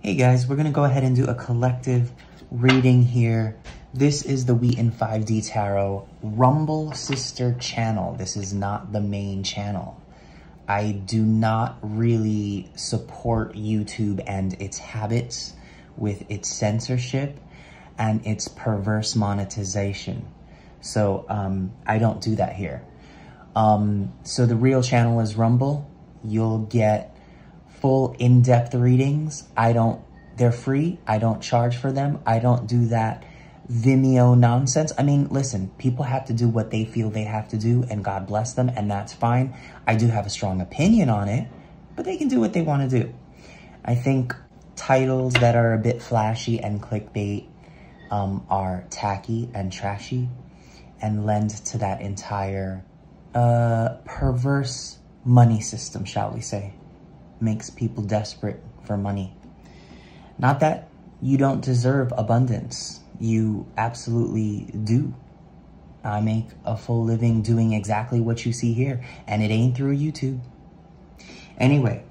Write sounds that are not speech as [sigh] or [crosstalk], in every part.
Hey guys, we're gonna go ahead and do a collective reading here. This is the WE in 5D Tarot Rumble Sister channel. This is not the main channel. I do not really support YouTube and its habits with its censorship and its perverse monetization. So um, I don't do that here. Um, so the real channel is Rumble. You'll get full in-depth readings. I don't, they're free. I don't charge for them. I don't do that Vimeo nonsense. I mean, listen, people have to do what they feel they have to do and God bless them and that's fine. I do have a strong opinion on it, but they can do what they want to do. I think titles that are a bit flashy and clickbait um, are tacky and trashy and lend to that entire uh, perverse money system, shall we say. Makes people desperate for money. Not that you don't deserve abundance. You absolutely do. I make a full living doing exactly what you see here, and it ain't through YouTube. Anyway,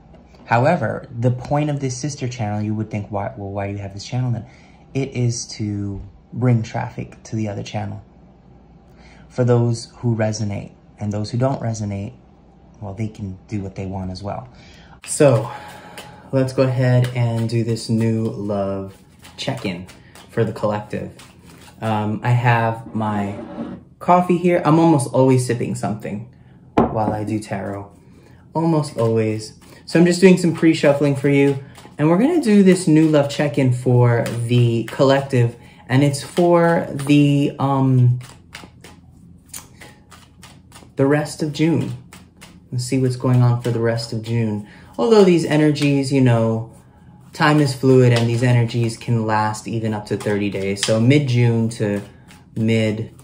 however, the point of this sister channel, you would think, why, well, why do you have this channel then? It is to bring traffic to the other channel. For those who resonate, and those who don't resonate, well, they can do what they want as well. So, let's go ahead and do this new love check-in for the collective. Um, I have my coffee here. I'm almost always sipping something while I do tarot. Almost always. So I'm just doing some pre-shuffling for you. And we're going to do this new love check-in for the collective. And it's for the, um, the rest of June. Let's see what's going on for the rest of June. Although these energies, you know, time is fluid and these energies can last even up to 30 days. So mid-June to mid-July,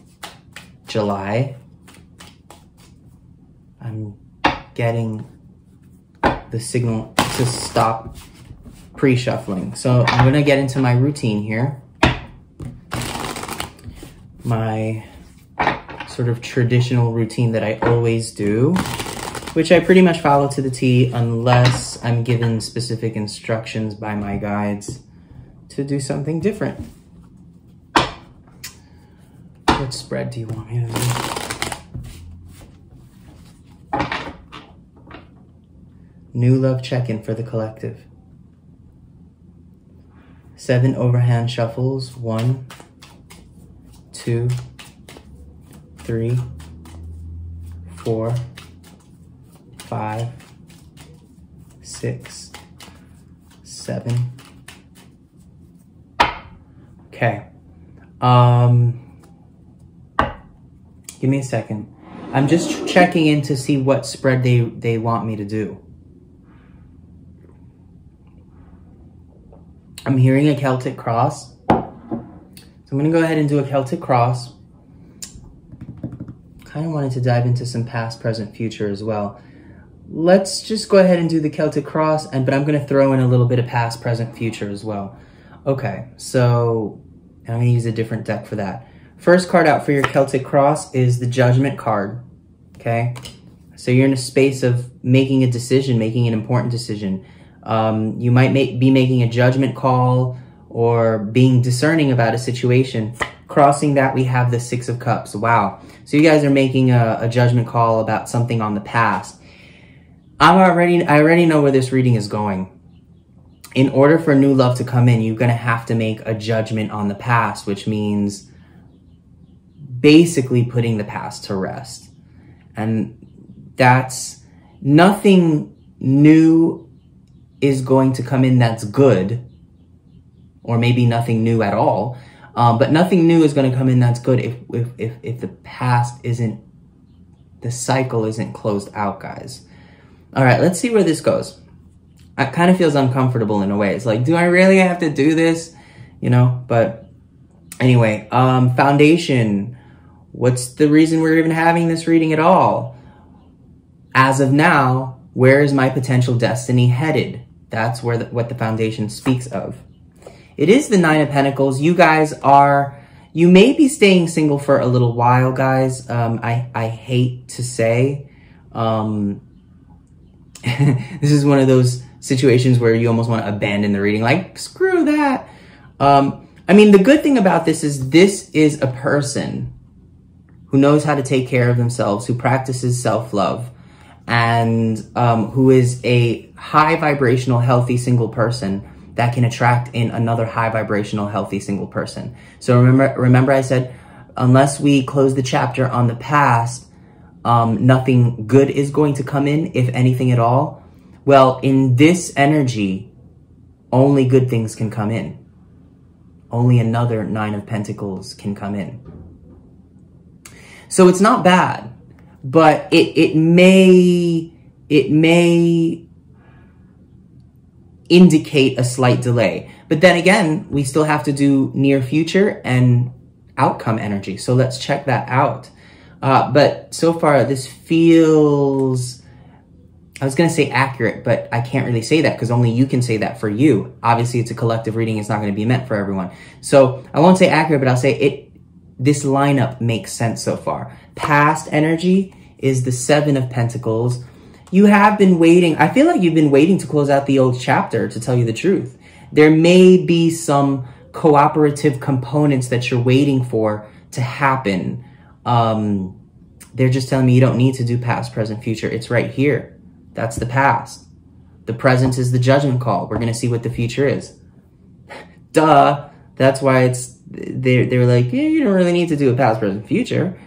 I'm getting the signal to stop pre-shuffling. So I'm gonna get into my routine here. My sort of traditional routine that I always do which I pretty much follow to the T unless I'm given specific instructions by my guides to do something different. What spread do you want me to do? New love check-in for the collective. Seven overhand shuffles. One, two, three, four, five, six, seven. Okay. Um, give me a second. I'm just checking in to see what spread they, they want me to do. I'm hearing a Celtic cross. So I'm going to go ahead and do a Celtic cross. Kind of wanted to dive into some past, present, future as well let's just go ahead and do the Celtic cross, and but I'm going to throw in a little bit of past, present, future as well. Okay, so I'm going to use a different deck for that. First card out for your Celtic cross is the Judgment card, okay? So you're in a space of making a decision, making an important decision. Um, you might make, be making a judgment call or being discerning about a situation. Crossing that, we have the Six of Cups. Wow. So you guys are making a, a judgment call about something on the past. I'm already, I already know where this reading is going. In order for new love to come in, you're going to have to make a judgment on the past, which means basically putting the past to rest. And that's nothing new is going to come in that's good, or maybe nothing new at all. Um, but nothing new is going to come in that's good if, if, if, if the past isn't, the cycle isn't closed out, guys. All right, let's see where this goes. It kind of feels uncomfortable in a way. It's like, do I really have to do this? You know, but anyway, um, foundation. What's the reason we're even having this reading at all? As of now, where is my potential destiny headed? That's where the, what the foundation speaks of. It is the Nine of Pentacles. You guys are, you may be staying single for a little while, guys. Um, I, I hate to say, um, [laughs] this is one of those situations where you almost want to abandon the reading, like, screw that. Um, I mean, the good thing about this is this is a person who knows how to take care of themselves, who practices self-love, and um, who is a high vibrational, healthy single person that can attract in another high vibrational, healthy single person. So remember, remember I said, unless we close the chapter on the past, um, nothing good is going to come in, if anything at all. Well, in this energy, only good things can come in. Only another Nine of Pentacles can come in. So it's not bad, but it, it may, it may indicate a slight delay. But then again, we still have to do near future and outcome energy. So let's check that out. Uh, but so far, this feels, I was going to say accurate, but I can't really say that because only you can say that for you. Obviously, it's a collective reading. It's not going to be meant for everyone. So I won't say accurate, but I'll say it, this lineup makes sense so far. Past energy is the Seven of Pentacles. You have been waiting. I feel like you've been waiting to close out the old chapter, to tell you the truth. There may be some cooperative components that you're waiting for to happen. Um, they're just telling me you don't need to do past, present, future. It's right here. That's the past. The present is the judgment call. We're going to see what the future is. [laughs] Duh. That's why it's, they're, they're like, yeah, you don't really need to do a past, present, future.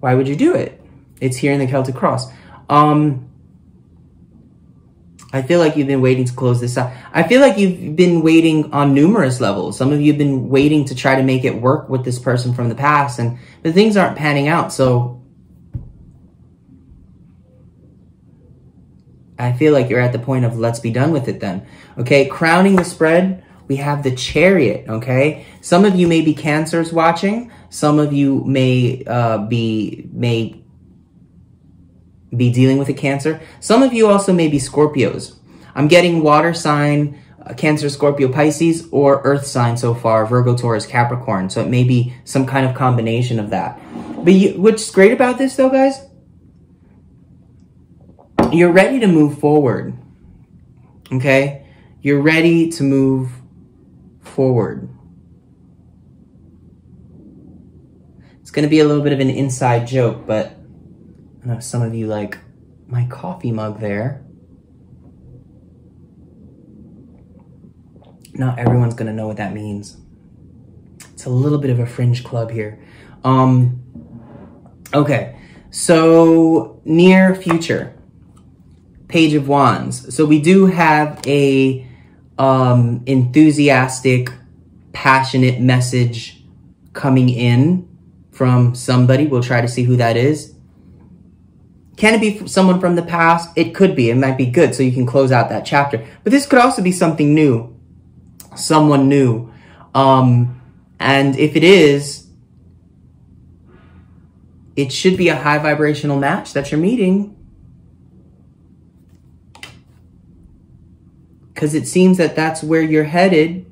Why would you do it? It's here in the Celtic Cross. Um, I feel like you've been waiting to close this out. I feel like you've been waiting on numerous levels. Some of you have been waiting to try to make it work with this person from the past, and but things aren't panning out. So I feel like you're at the point of let's be done with it then. Okay, crowning the spread, we have the chariot. Okay, some of you may be cancers watching. Some of you may uh, be may be dealing with a cancer. Some of you also may be Scorpios. I'm getting water sign, uh, Cancer, Scorpio, Pisces, or earth sign so far, Virgo, Taurus, Capricorn. So it may be some kind of combination of that. But you, what's great about this though, guys, you're ready to move forward. Okay? You're ready to move forward. It's going to be a little bit of an inside joke, but know some of you like my coffee mug there. Not everyone's gonna know what that means. It's a little bit of a fringe club here. Um, okay, so near future, Page of Wands. So we do have a um, enthusiastic, passionate message coming in from somebody. We'll try to see who that is. Can it be someone from the past? It could be. It might be good so you can close out that chapter. But this could also be something new. Someone new. Um, and if it is, it should be a high vibrational match that you're meeting. Because it seems that that's where you're headed.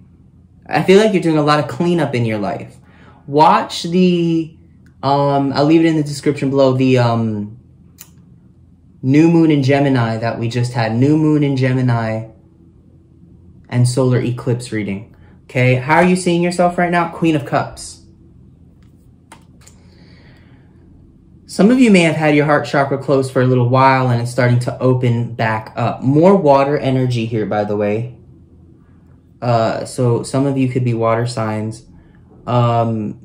I feel like you're doing a lot of cleanup in your life. Watch the, um, I'll leave it in the description below, the, um, new moon in Gemini that we just had, new moon in Gemini and solar eclipse reading. Okay, how are you seeing yourself right now? Queen of Cups. Some of you may have had your heart chakra closed for a little while and it's starting to open back up. More water energy here, by the way. Uh, so some of you could be water signs. Um,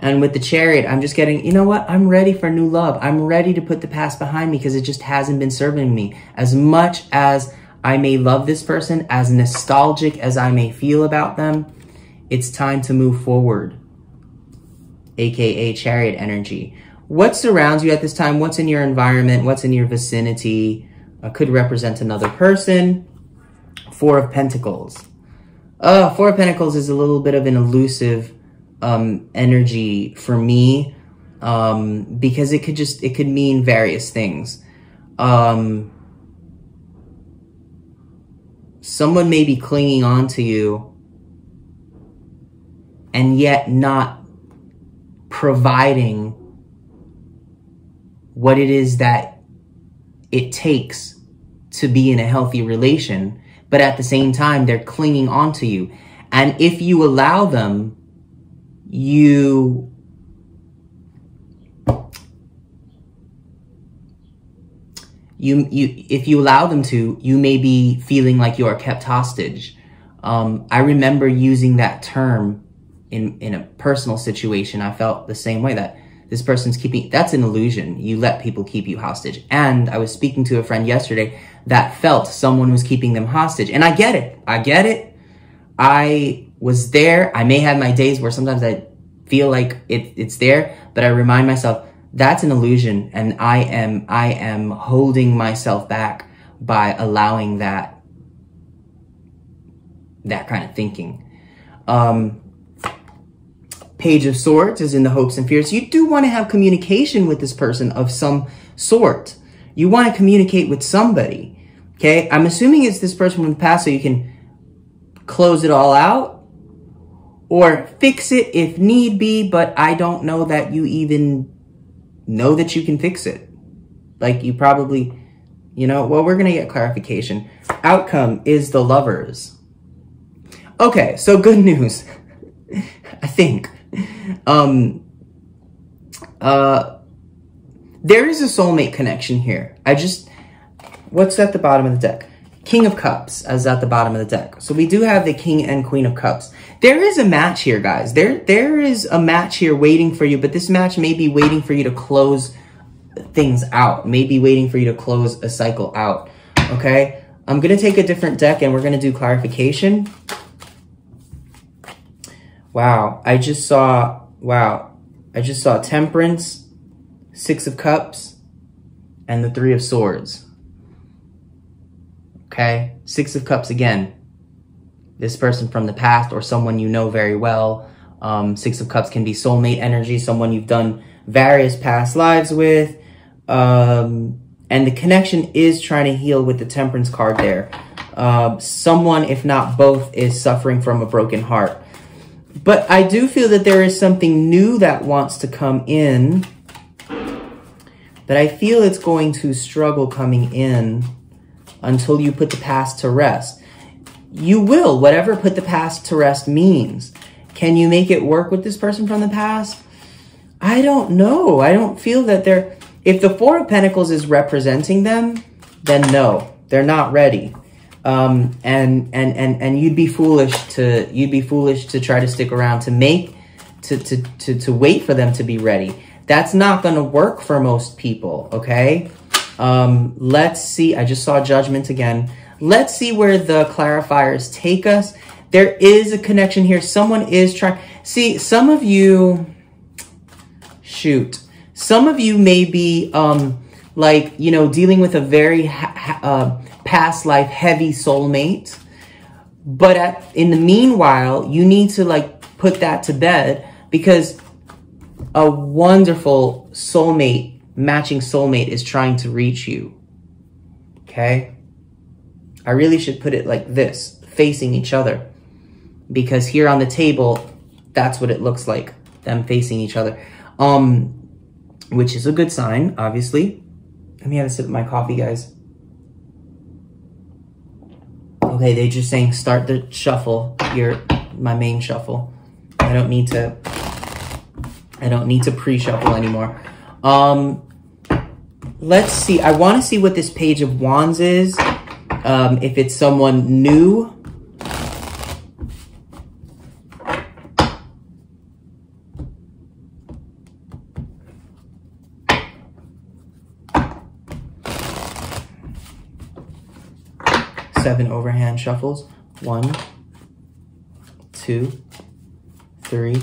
and with the chariot, I'm just getting, you know what? I'm ready for new love. I'm ready to put the past behind me because it just hasn't been serving me. As much as I may love this person, as nostalgic as I may feel about them, it's time to move forward. AKA chariot energy. What surrounds you at this time? What's in your environment? What's in your vicinity? Uh, could represent another person. Four of Pentacles. Uh, Four of Pentacles is a little bit of an elusive um, energy for me um, because it could just, it could mean various things. Um, someone may be clinging on to you and yet not providing what it is that it takes to be in a healthy relation, but at the same time, they're clinging on to you. And if you allow them, you you you if you allow them to, you may be feeling like you are kept hostage. Um, I remember using that term in in a personal situation. I felt the same way that this person's keeping that's an illusion. You let people keep you hostage. And I was speaking to a friend yesterday that felt someone was keeping them hostage. And I get it. I get it. I was there. I may have my days where sometimes I feel like it, it's there, but I remind myself that's an illusion and I am, I am holding myself back by allowing that, that kind of thinking. Um, Page of Swords is in the hopes and fears. You do want to have communication with this person of some sort. You want to communicate with somebody. Okay. I'm assuming it's this person from the past so you can close it all out or fix it if need be, but I don't know that you even know that you can fix it. Like you probably, you know, well, we're going to get clarification. Outcome is the lovers. Okay, so good [laughs] news. I think. Um, uh, there is a soulmate connection here. I just, what's at the bottom of the deck? King of Cups is at the bottom of the deck. So we do have the King and Queen of Cups. There is a match here, guys. There, there is a match here waiting for you, but this match may be waiting for you to close things out. Maybe waiting for you to close a cycle out. Okay? I'm going to take a different deck and we're going to do clarification. Wow. I just saw, wow. I just saw Temperance, Six of Cups, and the Three of Swords. Okay? Six of Cups again. This person from the past or someone you know very well. Um, Six of Cups can be soulmate energy, someone you've done various past lives with. Um, and the connection is trying to heal with the Temperance card there. Uh, someone, if not both, is suffering from a broken heart. But I do feel that there is something new that wants to come in. But I feel it's going to struggle coming in until you put the past to rest. You will, whatever put the past to rest means. Can you make it work with this person from the past? I don't know. I don't feel that they're, if the Four of Pentacles is representing them, then no, they're not ready. Um, and, and, and, and you'd be foolish to, you'd be foolish to try to stick around to make, to, to, to, to wait for them to be ready. That's not going to work for most people. Okay. Um, let's see. I just saw judgment again. Let's see where the clarifiers take us. There is a connection here. Someone is trying. See, some of you, shoot, some of you may be, um, like, you know, dealing with a very uh, past life heavy soulmate. But at, in the meanwhile, you need to like put that to bed because a wonderful soulmate matching soulmate is trying to reach you. Okay? I really should put it like this, facing each other. Because here on the table, that's what it looks like, them facing each other. Um, which is a good sign, obviously. Let me have a sip of my coffee, guys. Okay, they're just saying start the shuffle, your my main shuffle. I don't need to I don't need to pre-shuffle anymore. Um let's see. I want to see what this page of wands is. Um, if it's someone new. Seven overhand shuffles. One, two, three,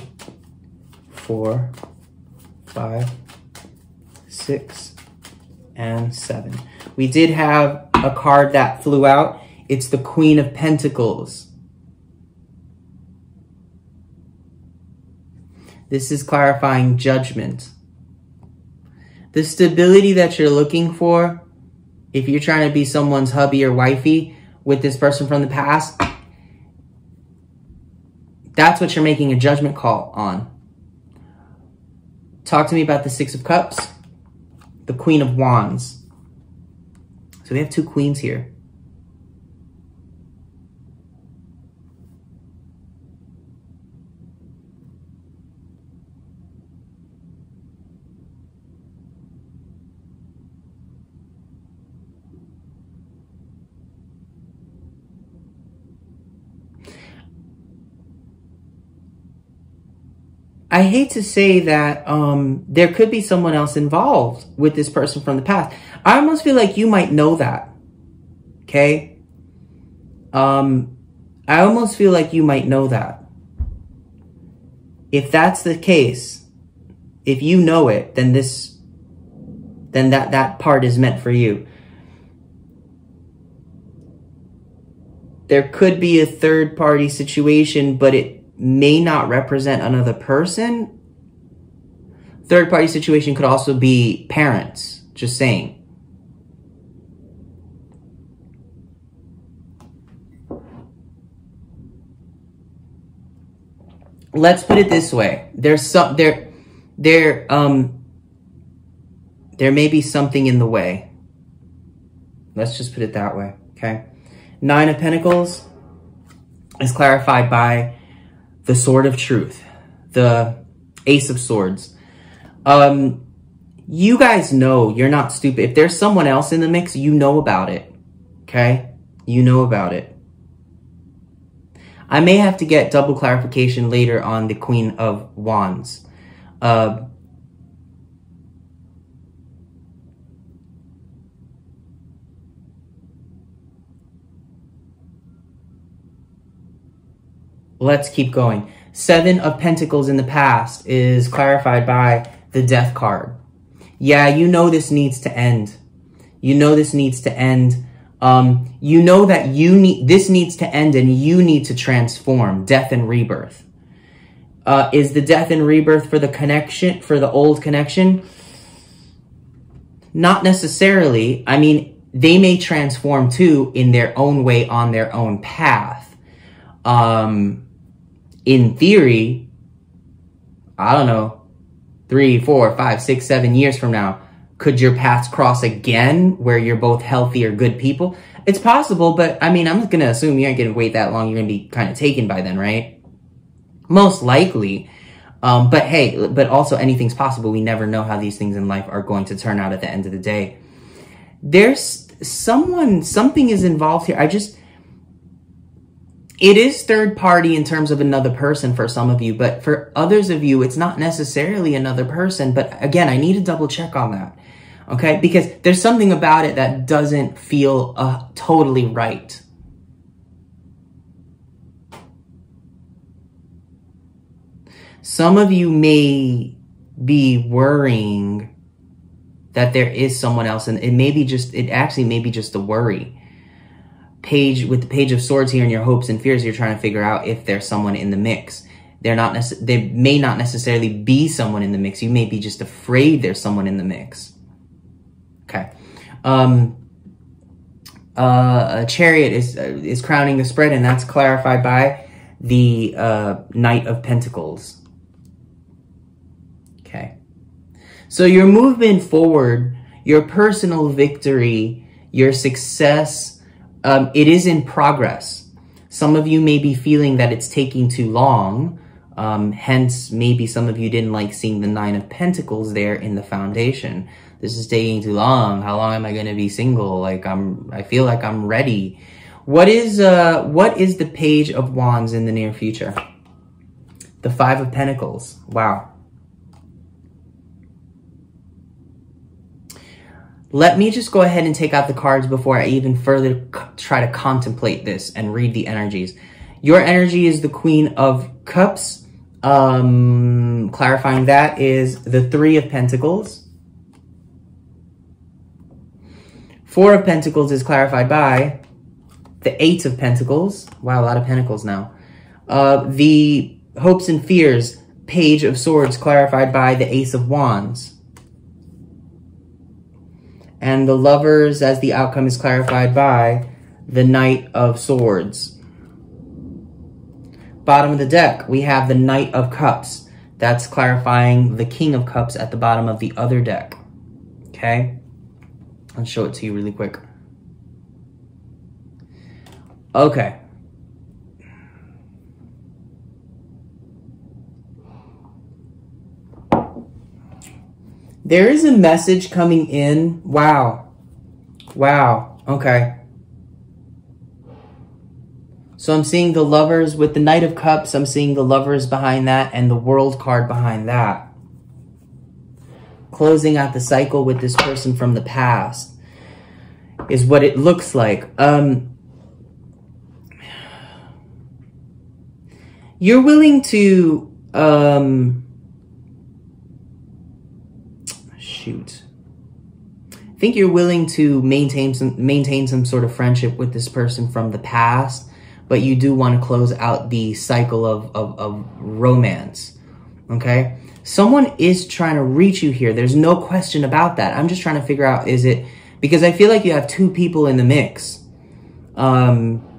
four, five, six, and seven. We did have a card that flew out. It's the Queen of Pentacles. This is clarifying judgment. The stability that you're looking for, if you're trying to be someone's hubby or wifey with this person from the past, that's what you're making a judgment call on. Talk to me about the Six of Cups the Queen of Wands. So we have two queens here. I hate to say that um, there could be someone else involved with this person from the past. I almost feel like you might know that. Okay? Um, I almost feel like you might know that. If that's the case, if you know it, then this, then that, that part is meant for you. There could be a third party situation, but it may not represent another person. Third party situation could also be parents, just saying. Let's put it this way. There's some there there um there may be something in the way. Let's just put it that way, okay? Nine of Pentacles is clarified by the Sword of Truth, the Ace of Swords. Um, you guys know you're not stupid. If there's someone else in the mix, you know about it. Okay? You know about it. I may have to get double clarification later on the Queen of Wands. Uh, Let's keep going. Seven of Pentacles in the past is clarified by the Death card. Yeah, you know this needs to end. You know this needs to end. Um, you know that you need this needs to end and you need to transform. Death and rebirth. Uh, is the death and rebirth for the connection, for the old connection? Not necessarily. I mean, they may transform too in their own way on their own path. Um, in theory, I don't know, three, four, five, six, seven years from now, could your paths cross again where you're both healthy or good people? It's possible, but I mean, I'm going to assume you aren't going to wait that long. You're going to be kind of taken by then, right? Most likely. Um, but hey, but also anything's possible. We never know how these things in life are going to turn out at the end of the day. There's someone, something is involved here. I just, it is third party in terms of another person for some of you, but for others of you, it's not necessarily another person. But again, I need to double check on that. Okay. Because there's something about it that doesn't feel uh, totally right. Some of you may be worrying that there is someone else and it may be just, it actually may be just a worry page with the page of swords here and your hopes and fears, you're trying to figure out if there's someone in the mix. They're not nece- they may not necessarily be someone in the mix. You may be just afraid there's someone in the mix. Okay. Um, uh, a chariot is uh, is crowning the spread, and that's clarified by the uh, Knight of Pentacles. Okay. So your movement forward, your personal victory, your success um, it is in progress. Some of you may be feeling that it's taking too long. Um, hence, maybe some of you didn't like seeing the Nine of Pentacles there in the foundation. This is taking too long. How long am I going to be single? Like I'm, I feel like I'm ready. What is, uh, what is the Page of Wands in the near future? The Five of Pentacles. Wow. Let me just go ahead and take out the cards before I even further try to contemplate this and read the energies. Your energy is the Queen of Cups. Um, clarifying that is the Three of Pentacles. Four of Pentacles is clarified by the Eight of Pentacles. Wow, a lot of Pentacles now. Uh, the Hopes and Fears, Page of Swords, clarified by the Ace of Wands and the lovers as the outcome is clarified by the Knight of Swords. Bottom of the deck, we have the Knight of Cups. That's clarifying the King of Cups at the bottom of the other deck. Okay? I'll show it to you really quick. Okay. There is a message coming in. Wow. Wow. Okay. So I'm seeing the lovers with the Knight of Cups. I'm seeing the lovers behind that and the World card behind that. Closing out the cycle with this person from the past is what it looks like. Um, you're willing to um, shoot. I think you're willing to maintain some maintain some sort of friendship with this person from the past, but you do want to close out the cycle of, of, of romance. Okay? Someone is trying to reach you here. There's no question about that. I'm just trying to figure out is it because I feel like you have two people in the mix. Um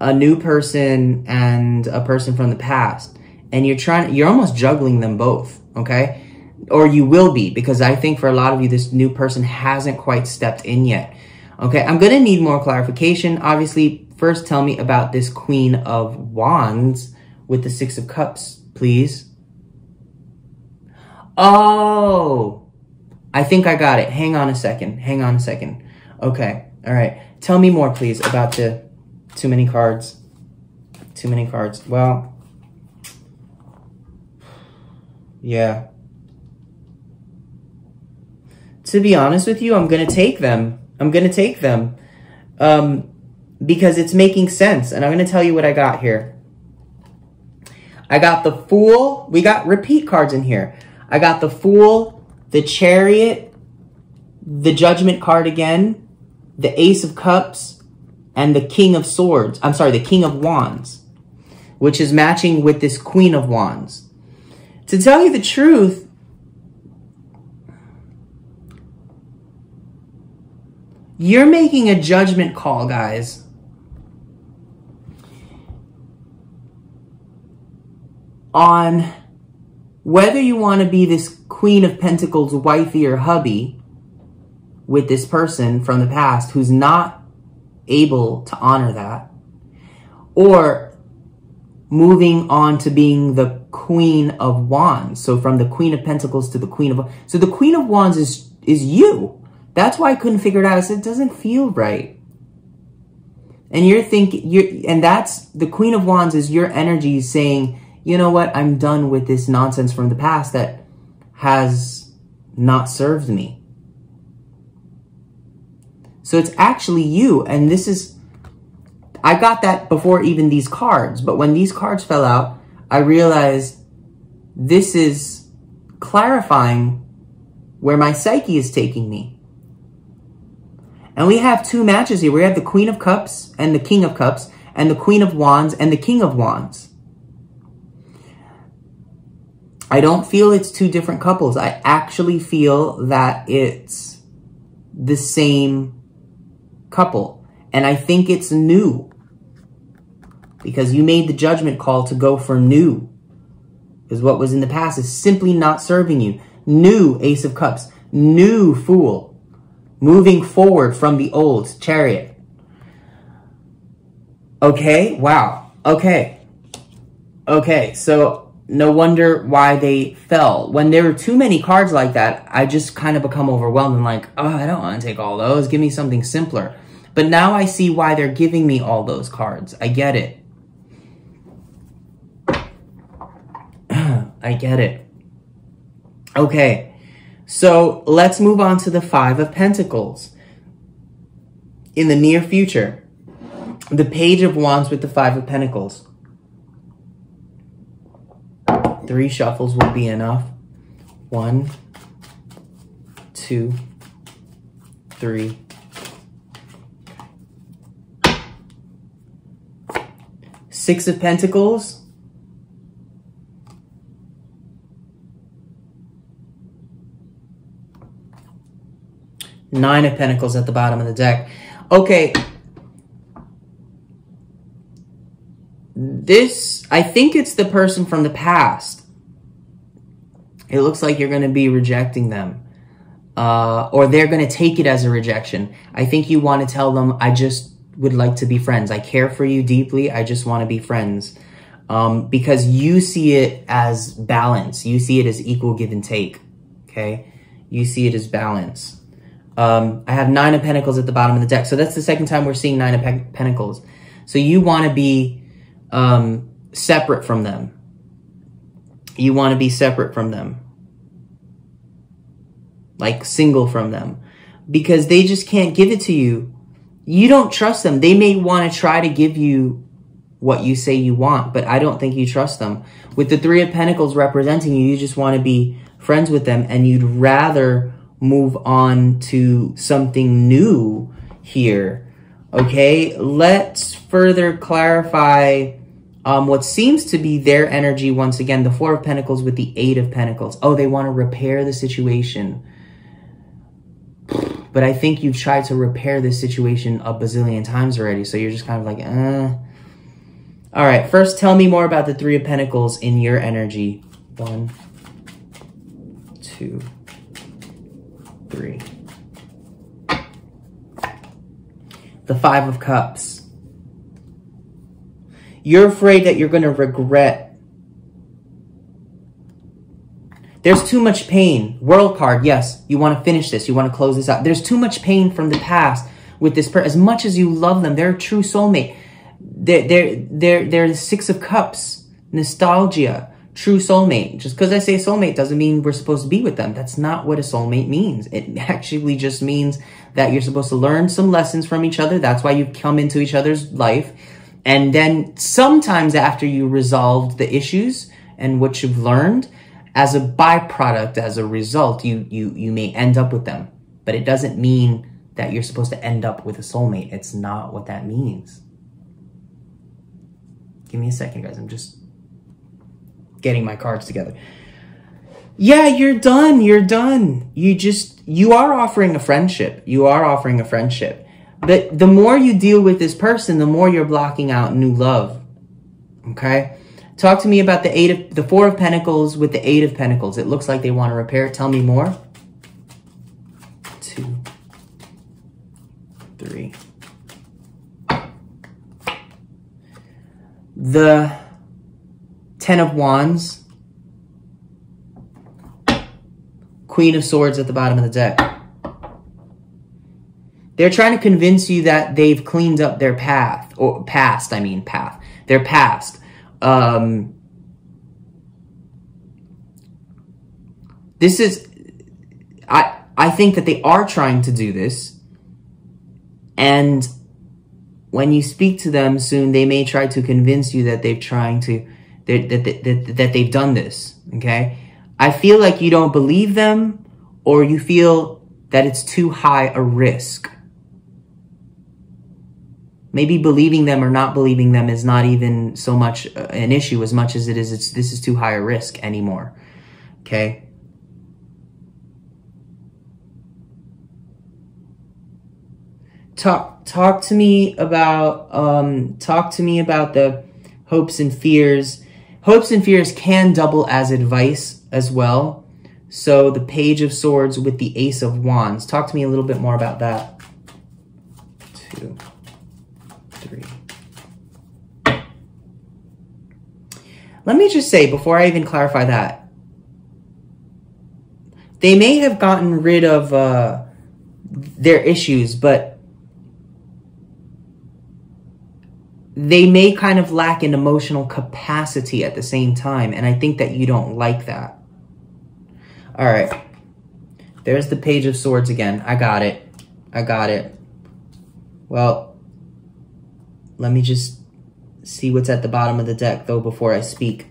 a new person and a person from the past. And you're trying you're almost juggling them both, okay? Or you will be because I think for a lot of you, this new person hasn't quite stepped in yet. Okay, I'm going to need more clarification. Obviously, first tell me about this Queen of Wands with the Six of Cups, please. Oh, I think I got it. Hang on a second. Hang on a second. Okay, all right. Tell me more, please, about the too many cards. Too many cards. Well, yeah. To be honest with you, I'm going to take them. I'm going to take them um, because it's making sense. And I'm going to tell you what I got here. I got the Fool. We got repeat cards in here. I got the Fool, the Chariot, the Judgment card again, the Ace of Cups, and the King of Swords. I'm sorry, the King of Wands, which is matching with this Queen of Wands. To tell you the truth, You're making a judgment call, guys. On whether you want to be this Queen of Pentacles wifey or hubby with this person from the past who's not able to honor that, or moving on to being the Queen of Wands. So from the Queen of Pentacles to the Queen of So the Queen of Wands is is you. That's why I couldn't figure it out. I said, it doesn't feel right. And you're thinking, you're, and that's the Queen of Wands is your energy saying, you know what? I'm done with this nonsense from the past that has not served me. So it's actually you. And this is, I got that before even these cards. But when these cards fell out, I realized this is clarifying where my psyche is taking me. And we have two matches here. We have the Queen of Cups and the King of Cups, and the Queen of Wands and the King of Wands. I don't feel it's two different couples. I actually feel that it's the same couple. And I think it's new. Because you made the judgment call to go for new. Because what was in the past is simply not serving you. New Ace of Cups. New Fool moving forward from the old chariot. Okay, wow. Okay. Okay, so no wonder why they fell. When there are too many cards like that, I just kind of become overwhelmed and like, oh, I don't want to take all those. Give me something simpler. But now I see why they're giving me all those cards. I get it. [clears throat] I get it. Okay. So let's move on to the Five of Pentacles. In the near future, the Page of Wands with the Five of Pentacles. Three shuffles will be enough. One, two, three. Six of Pentacles Nine of Pentacles at the bottom of the deck. Okay. This, I think it's the person from the past. It looks like you're going to be rejecting them. Uh, or they're going to take it as a rejection. I think you want to tell them, I just would like to be friends. I care for you deeply. I just want to be friends. Um, because you see it as balance. You see it as equal give and take. Okay. You see it as balance. Um, I have nine of pentacles at the bottom of the deck. So that's the second time we're seeing nine of pe pentacles. So you want to be, um, separate from them. You want to be separate from them. Like single from them. Because they just can't give it to you you don't trust them. They may want to try to give you what you say you want, but I don't think you trust them. With the Three of Pentacles representing you, you just want to be friends with them and you'd rather move on to something new here. Okay, let's further clarify um, what seems to be their energy once again. The Four of Pentacles with the Eight of Pentacles. Oh, they want to repair the situation but I think you've tried to repair this situation a bazillion times already. So you're just kind of like, uh. All right, first tell me more about the Three of Pentacles in your energy. One, two, three. The Five of Cups. You're afraid that you're going to regret There's too much pain. World card, yes. You want to finish this. You want to close this out. There's too much pain from the past with this person. As much as you love them, they're a true soulmate. They're, they're, they're, they're the Six of Cups. Nostalgia. True soulmate. Just because I say soulmate doesn't mean we're supposed to be with them. That's not what a soulmate means. It [laughs] actually just means that you're supposed to learn some lessons from each other. That's why you come into each other's life. And then sometimes after you resolved the issues and what you've learned, as a byproduct, as a result, you, you, you may end up with them. But it doesn't mean that you're supposed to end up with a soulmate. It's not what that means. Give me a second, guys. I'm just getting my cards together. Yeah, you're done. You're done. You just, you are offering a friendship. You are offering a friendship. But the more you deal with this person, the more you're blocking out new love. Okay? Talk to me about the eight of the four of pentacles with the eight of pentacles. It looks like they want to repair. Tell me more. Two, three. The ten of wands. Queen of swords at the bottom of the deck. They're trying to convince you that they've cleaned up their path, or past, I mean path, their past um, this is, I, I think that they are trying to do this. And when you speak to them soon, they may try to convince you that they're trying to, that, that, that, that they've done this. Okay. I feel like you don't believe them or you feel that it's too high a risk maybe believing them or not believing them is not even so much uh, an issue as much as it is it's this is too high a risk anymore okay talk talk to me about um talk to me about the hopes and fears hopes and fears can double as advice as well. So the page of swords with the ace of wands. Talk to me a little bit more about that. Two three. Let me just say, before I even clarify that, they may have gotten rid of uh, their issues, but they may kind of lack an emotional capacity at the same time. And I think that you don't like that. All right. There's the Page of Swords again. I got it. I got it. Well, let me just see what's at the bottom of the deck, though, before I speak.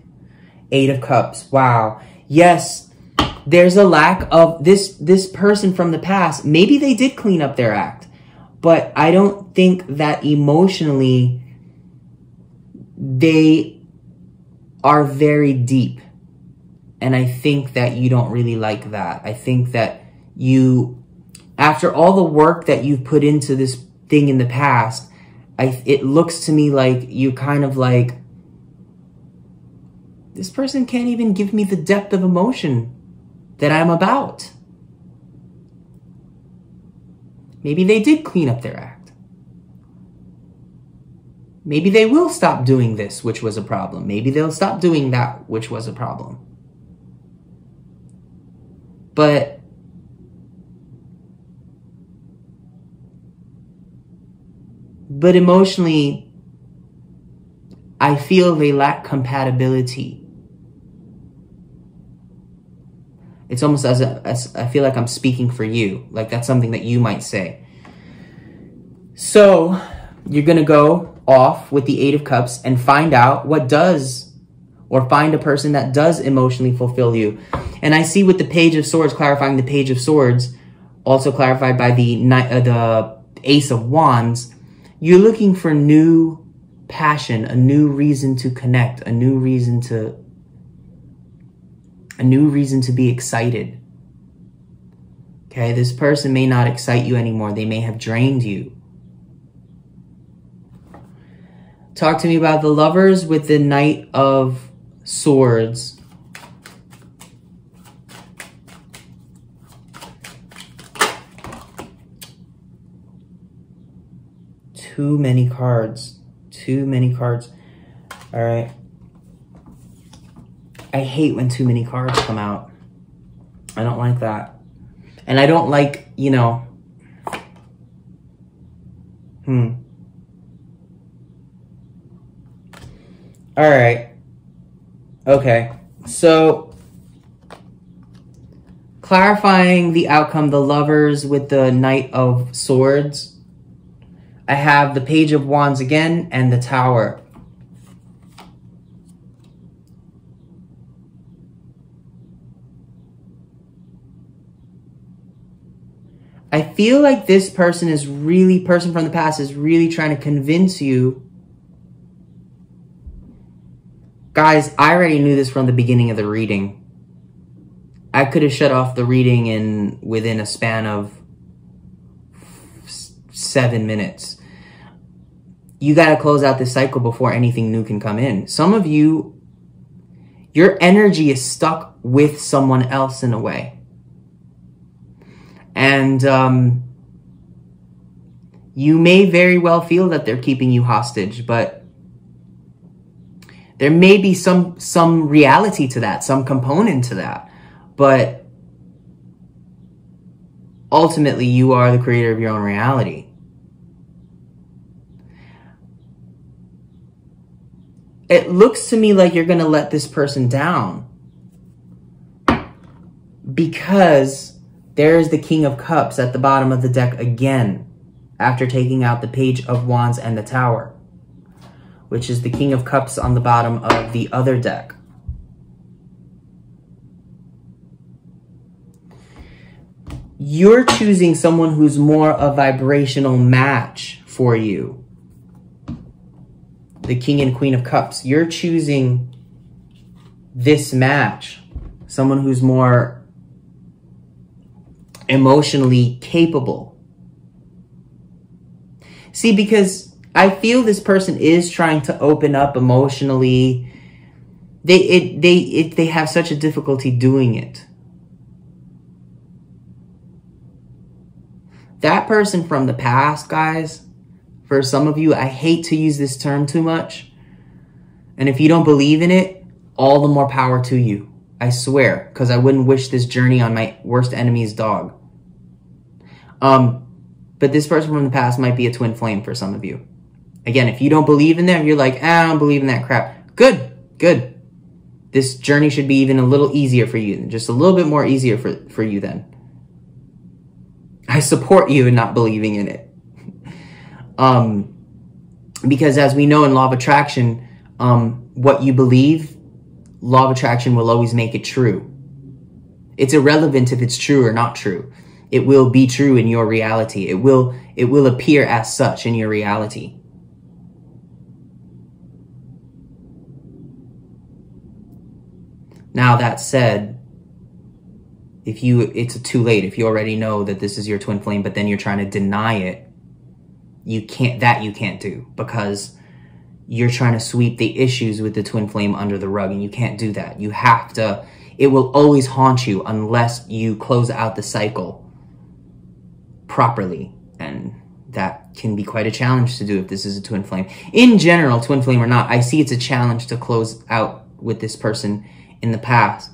Eight of Cups. Wow. Yes, there's a lack of this, this person from the past. Maybe they did clean up their act, but I don't think that emotionally they are very deep. And I think that you don't really like that. I think that you, after all the work that you've put into this thing in the past, I it looks to me like you kind of like this person can't even give me the depth of emotion that I'm about. Maybe they did clean up their act. Maybe they will stop doing this, which was a problem. Maybe they'll stop doing that, which was a problem. But but emotionally I feel they lack compatibility. It's almost as, a, as I feel like I'm speaking for you. Like that's something that you might say. So you're going to go off with the Eight of Cups and find out what does, or find a person that does emotionally fulfill you. And I see with the Page of Swords, clarifying the Page of Swords, also clarified by the, uh, the Ace of Wands, you're looking for new passion, a new reason to connect, a new reason to a new reason to be excited. Okay, this person may not excite you anymore. They may have drained you. Talk to me about the lovers with the Knight of Swords. Too many cards. Too many cards. All right. I hate when too many cards come out. I don't like that. And I don't like, you know, hmm. All right. Okay. So, clarifying the outcome, the lovers with the Knight of Swords. I have the Page of Wands again and the Tower. I feel like this person is really, person from the past is really trying to convince you Guys, I already knew this from the beginning of the reading. I could have shut off the reading in within a span of seven minutes. You got to close out this cycle before anything new can come in. Some of you, your energy is stuck with someone else in a way. And um, you may very well feel that they're keeping you hostage, but there may be some some reality to that, some component to that, but ultimately you are the creator of your own reality. It looks to me like you're going to let this person down because there's the King of Cups at the bottom of the deck again after taking out the Page of Wands and the Tower which is the King of Cups on the bottom of the other deck. You're choosing someone who's more a vibrational match for you. The King and Queen of Cups. You're choosing this match. Someone who's more emotionally capable. See, because I feel this person is trying to open up emotionally. They it they it they have such a difficulty doing it. That person from the past, guys, for some of you, I hate to use this term too much. And if you don't believe in it, all the more power to you. I swear, because I wouldn't wish this journey on my worst enemy's dog. Um, but this person from the past might be a twin flame for some of you. Again, if you don't believe in them, you're like, ah, I don't believe in that crap. Good, good. This journey should be even a little easier for you, just a little bit more easier for, for you then. I support you in not believing in it. [laughs] um, because as we know in law of attraction, um, what you believe, law of attraction will always make it true. It's irrelevant if it's true or not true. It will be true in your reality. It will, it will appear as such in your reality. Now that said, if you it's too late. If you already know that this is your twin flame but then you're trying to deny it you can't that you can't do because you're trying to sweep the issues with the twin flame under the rug and you can't do that. You have to it will always haunt you unless you close out the cycle properly. And that can be quite a challenge to do if this is a twin flame. In general, twin flame or not, I see it's a challenge to close out with this person in the past.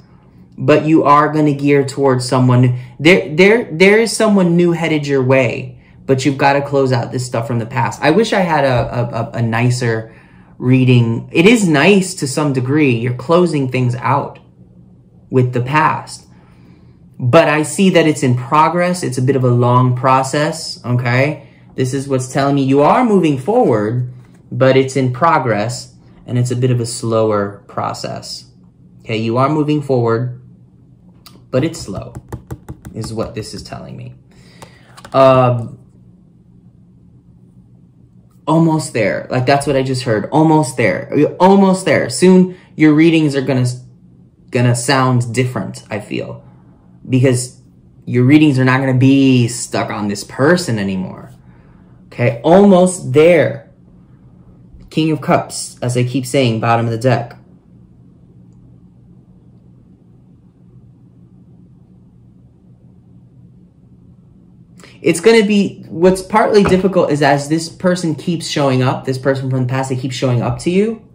But you are going to gear towards someone there there there is someone new headed your way, but you've got to close out this stuff from the past. I wish I had a a, a nicer reading. It is nice to some degree. You're closing things out with the past. But I see that it's in progress. It's a bit of a long process, okay? This is what's telling me you are moving forward, but it's in progress and it's a bit of a slower process. Okay, you are moving forward, but it's slow, is what this is telling me. Um, almost there. Like that's what I just heard. Almost there. Almost there. Soon your readings are gonna gonna sound different, I feel. Because your readings are not gonna be stuck on this person anymore. Okay, almost there. King of Cups, as I keep saying, bottom of the deck. It's going to be, what's partly difficult is as this person keeps showing up, this person from the past, they keep showing up to you.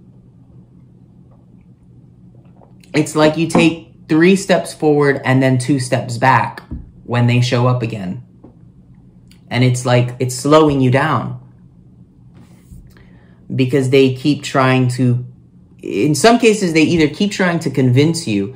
It's like you take three steps forward and then two steps back when they show up again. And it's like, it's slowing you down because they keep trying to, in some cases, they either keep trying to convince you.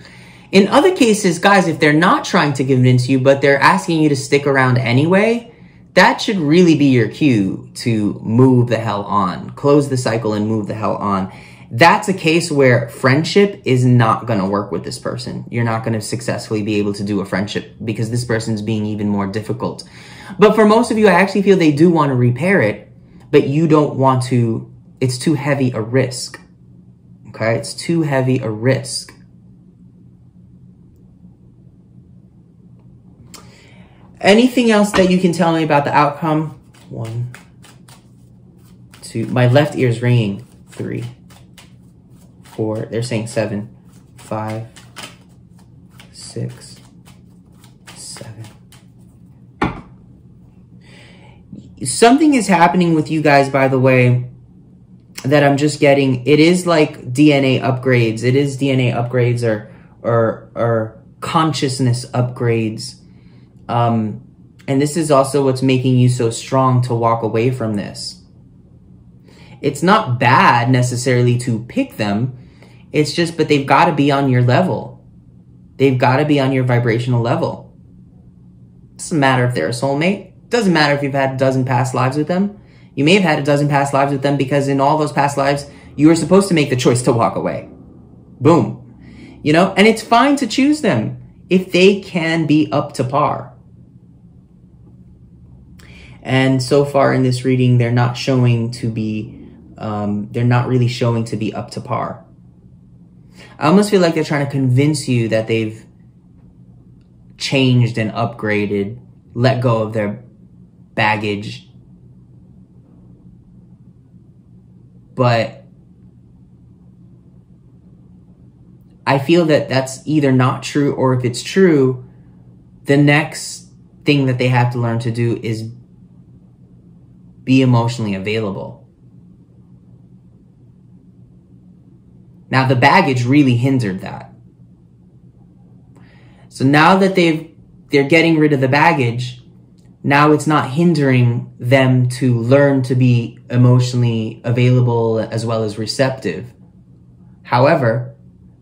In other cases, guys, if they're not trying to convince you, but they're asking you to stick around anyway, that should really be your cue to move the hell on. Close the cycle and move the hell on. That's a case where friendship is not going to work with this person. You're not going to successfully be able to do a friendship because this person's being even more difficult. But for most of you, I actually feel they do want to repair it, but you don't want to it's too heavy a risk. Okay, it's too heavy a risk. Anything else that you can tell me about the outcome? One, two. My left ear is ringing. Three, four. They're saying seven, five, six, seven. Something is happening with you guys, by the way, that I'm just getting, it is like DNA upgrades. It is DNA upgrades or, or, or consciousness upgrades. Um, and this is also what's making you so strong to walk away from this. It's not bad necessarily to pick them. It's just, but they've got to be on your level. They've got to be on your vibrational level. Doesn't matter if they're a soulmate. Doesn't matter if you've had a dozen past lives with them. You may have had a dozen past lives with them because in all those past lives, you were supposed to make the choice to walk away. Boom. You know, and it's fine to choose them if they can be up to par. And so far in this reading, they're not showing to be, um, they're not really showing to be up to par. I almost feel like they're trying to convince you that they've changed and upgraded, let go of their baggage, but I feel that that's either not true or if it's true, the next thing that they have to learn to do is be emotionally available. Now the baggage really hindered that. So now that they've they're getting rid of the baggage, now it's not hindering them to learn to be emotionally available as well as receptive. However,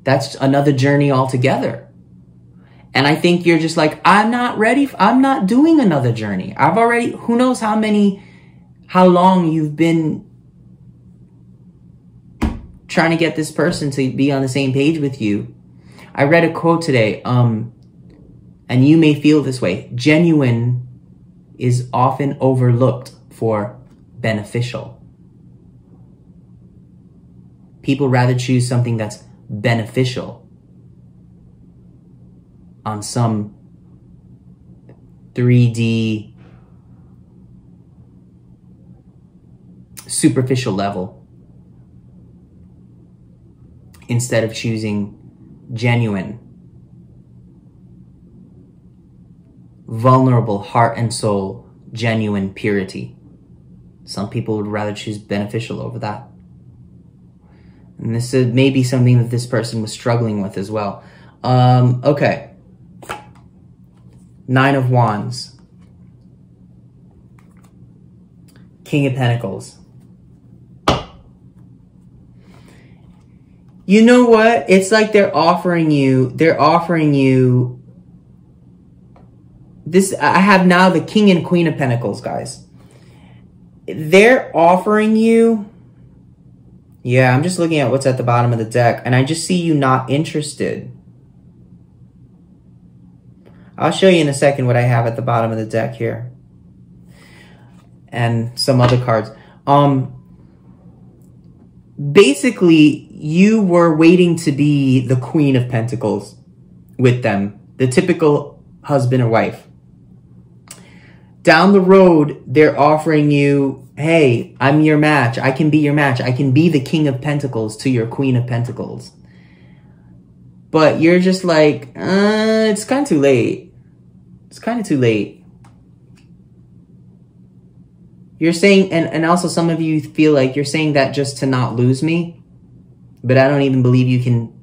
that's another journey altogether. And I think you're just like, I'm not ready. I'm not doing another journey. I've already, who knows how many, how long you've been trying to get this person to be on the same page with you. I read a quote today, um, and you may feel this way. Genuine is often overlooked for beneficial. People rather choose something that's beneficial on some 3D superficial level instead of choosing genuine vulnerable heart and soul, genuine purity. Some people would rather choose beneficial over that. And this is maybe something that this person was struggling with as well. Um, okay. Nine of Wands. King of Pentacles. You know what? It's like they're offering you, they're offering you this. I have now the King and Queen of Pentacles, guys. They're offering you yeah, I'm just looking at what's at the bottom of the deck, and I just see you not interested. I'll show you in a second what I have at the bottom of the deck here. And some other cards. Um, basically, you were waiting to be the Queen of Pentacles with them. The typical husband or wife. Down the road, they're offering you hey, I'm your match. I can be your match. I can be the king of pentacles to your queen of pentacles. But you're just like, uh, it's kind of too late. It's kind of too late. You're saying, and, and also some of you feel like you're saying that just to not lose me. But I don't even believe you can,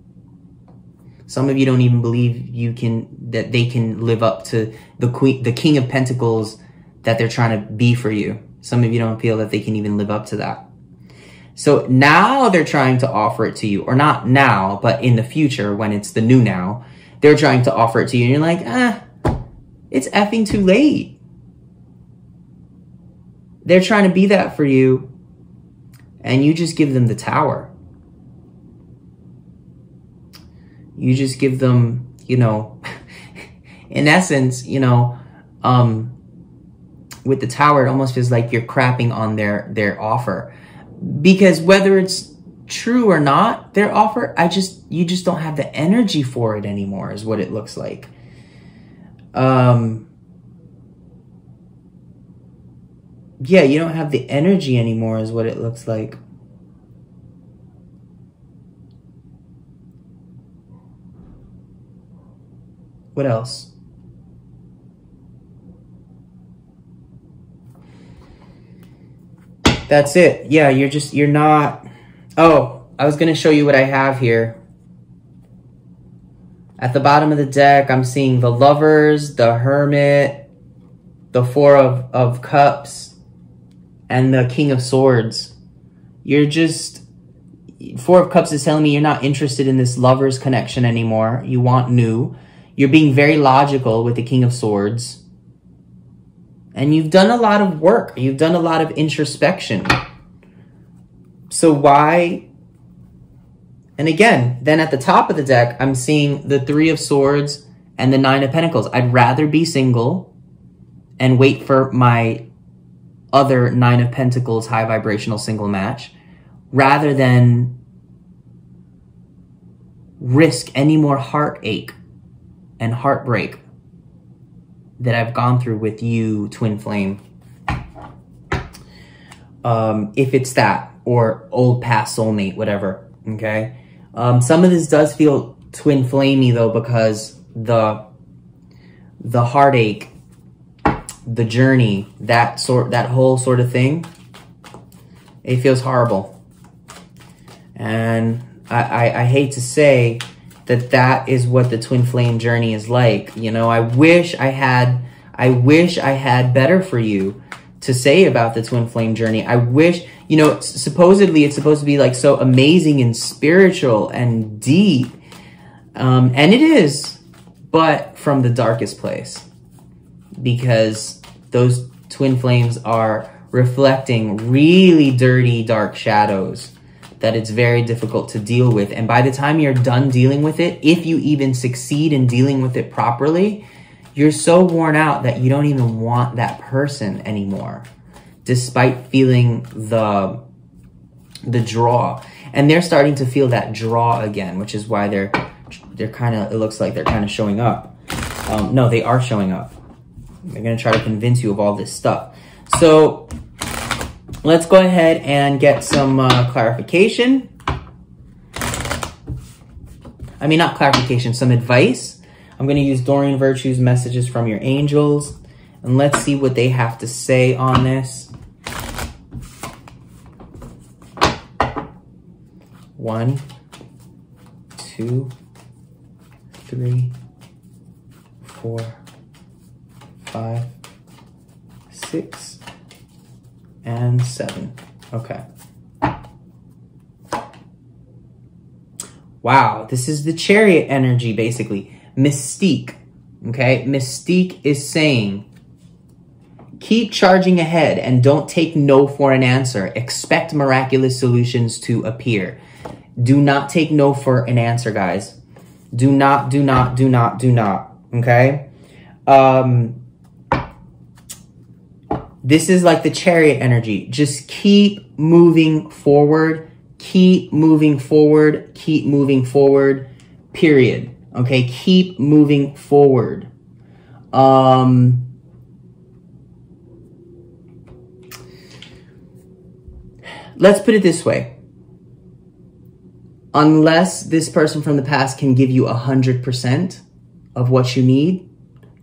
some of you don't even believe you can, that they can live up to the queen, the king of pentacles that they're trying to be for you. Some of you don't feel that they can even live up to that. So now they're trying to offer it to you, or not now, but in the future when it's the new now, they're trying to offer it to you, and you're like, ah, it's effing too late. They're trying to be that for you, and you just give them the tower. You just give them, you know, [laughs] in essence, you know, um, with the tower, it almost feels like you're crapping on their their offer, because whether it's true or not, their offer, I just you just don't have the energy for it anymore. Is what it looks like. Um. Yeah, you don't have the energy anymore, is what it looks like. What else? That's it. Yeah, you're just, you're not... Oh, I was going to show you what I have here. At the bottom of the deck, I'm seeing the Lovers, the Hermit, the Four of, of Cups, and the King of Swords. You're just... Four of Cups is telling me you're not interested in this Lovers connection anymore. You want new. You're being very logical with the King of Swords and you've done a lot of work. You've done a lot of introspection. So why? And again, then at the top of the deck, I'm seeing the Three of Swords and the Nine of Pentacles. I'd rather be single and wait for my other Nine of Pentacles high vibrational single match rather than risk any more heartache and heartbreak that I've gone through with you, Twin Flame. Um, if it's that, or old past soulmate, whatever, okay? Um, some of this does feel twin flamey though, because the, the heartache, the journey, that sort, that whole sort of thing, it feels horrible. And I, I, I hate to say that that is what the twin flame journey is like. You know, I wish I had, I wish I had better for you to say about the twin flame journey. I wish, you know, supposedly it's supposed to be like so amazing and spiritual and deep. Um, and it is, but from the darkest place because those twin flames are reflecting really dirty, dark shadows that it's very difficult to deal with. And by the time you're done dealing with it, if you even succeed in dealing with it properly, you're so worn out that you don't even want that person anymore, despite feeling the, the draw. And they're starting to feel that draw again, which is why they're, they're kind of, it looks like they're kind of showing up. Um, no, they are showing up. They're going to try to convince you of all this stuff. So let's go ahead and get some uh, clarification. I mean, not clarification, some advice. I'm going to use Doreen Virtue's messages from your angels. And let's see what they have to say on this. One, two, three, four, five, six, and seven. Okay. Wow, this is the chariot energy, basically. Mystique, okay? Mystique is saying, keep charging ahead and don't take no for an answer. Expect miraculous solutions to appear. Do not take no for an answer, guys. Do not, do not, do not, do not, okay? Um, this is like the chariot energy. Just keep moving forward keep moving forward, keep moving forward, period. Okay, keep moving forward. Um, let's put it this way. Unless this person from the past can give you 100% of what you need,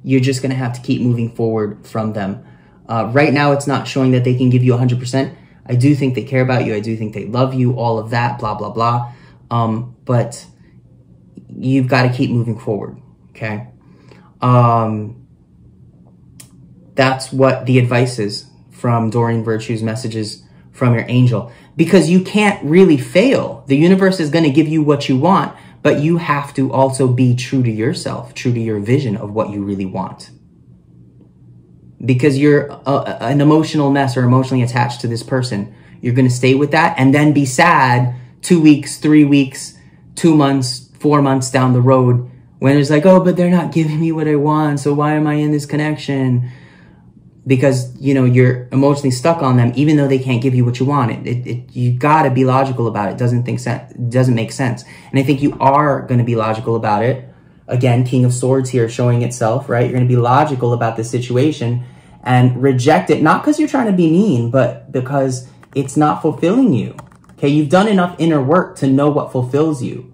you're just going to have to keep moving forward from them. Uh, right now, it's not showing that they can give you 100%. I do think they care about you. I do think they love you, all of that, blah, blah, blah. Um, but you've got to keep moving forward, okay? Um, that's what the advice is from Doreen Virtue's messages from your angel. Because you can't really fail. The universe is going to give you what you want, but you have to also be true to yourself, true to your vision of what you really want because you're a, an emotional mess or emotionally attached to this person. You're going to stay with that and then be sad two weeks, three weeks, two months, four months down the road when it's like, oh, but they're not giving me what I want. So why am I in this connection? Because, you know, you're emotionally stuck on them, even though they can't give you what you want. It, it, it you gotta be logical about it. Doesn't think sense, doesn't make sense. And I think you are going to be logical about it. Again, King of Swords here showing itself, right? You're going to be logical about the situation and reject it, not because you're trying to be mean, but because it's not fulfilling you. Okay, you've done enough inner work to know what fulfills you.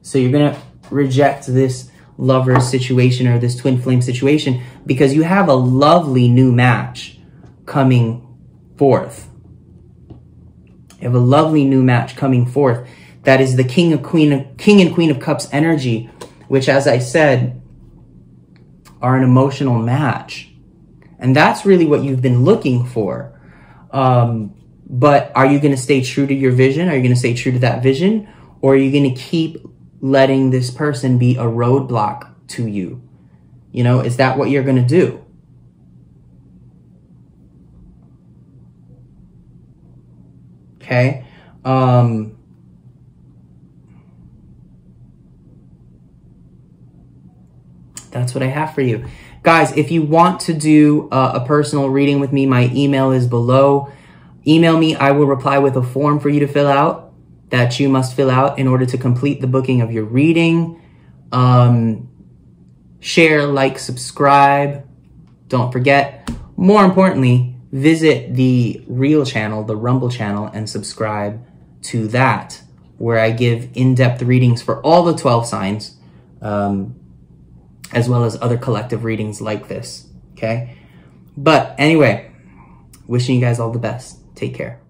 So you're going to reject this lover situation or this twin flame situation because you have a lovely new match coming forth. You have a lovely new match coming forth that is the king of queen of king and queen of cups energy, which as I said are an emotional match. And that's really what you've been looking for. Um, but are you going to stay true to your vision? Are you going to stay true to that vision? Or are you going to keep letting this person be a roadblock to you? You know, is that what you're going to do? Okay. Um, that's what I have for you. Guys, if you want to do a personal reading with me, my email is below. Email me. I will reply with a form for you to fill out that you must fill out in order to complete the booking of your reading. Um, share, like, subscribe. Don't forget. More importantly, visit the real channel, the Rumble channel, and subscribe to that, where I give in-depth readings for all the 12 signs. Um, as well as other collective readings like this. Okay. But anyway, wishing you guys all the best. Take care.